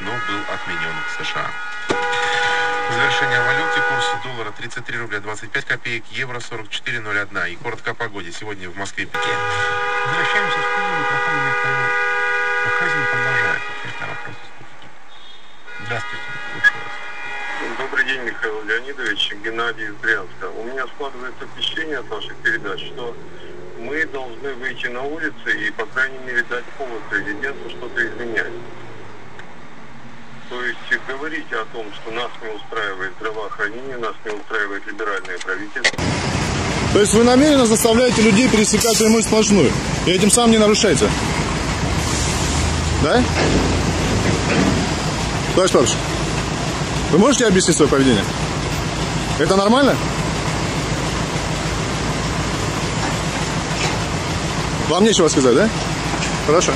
но был отменен в США. Завершение о валюте. Курс доллара 33 рубля 25 копеек, евро 44,01. И коротко о погоде. Сегодня в Москве пике. Возвращаемся в студию. Микрофон Михаил Хазин продолжает отвечать на вопросы слушателей. Здравствуйте. Добрый день, Михаил Леонидович, Геннадий из Брянска. У меня складывается впечатление от ваших передач, что мы должны выйти на улицы и, по крайней мере, дать повод президенту что-то изменять. То есть говорить о том, что нас не устраивает здравоохранение, нас не устраивает либеральное правительство. То есть вы намеренно заставляете людей пересекать прямую сплошную и этим самым не нарушаете? Да? Товарищ Павлович, вы можете объяснить свое поведение? Это нормально? Вам нечего сказать, да? Хорошо.